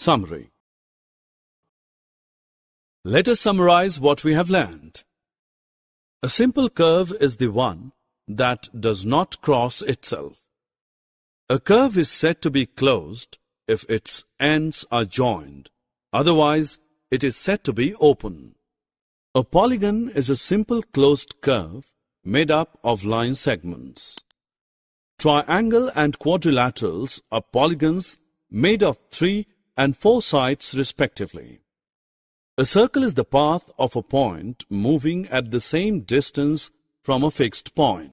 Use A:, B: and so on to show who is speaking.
A: Summary Let us summarize what we have learned. A simple curve is the one that does not cross itself. A curve is said to be closed if its ends are joined. Otherwise, it is said to be open. A polygon is a simple closed curve made up of line segments. Triangle and quadrilaterals are polygons made of three and four sides respectively. A circle is the path of a point moving at the same distance from a fixed point.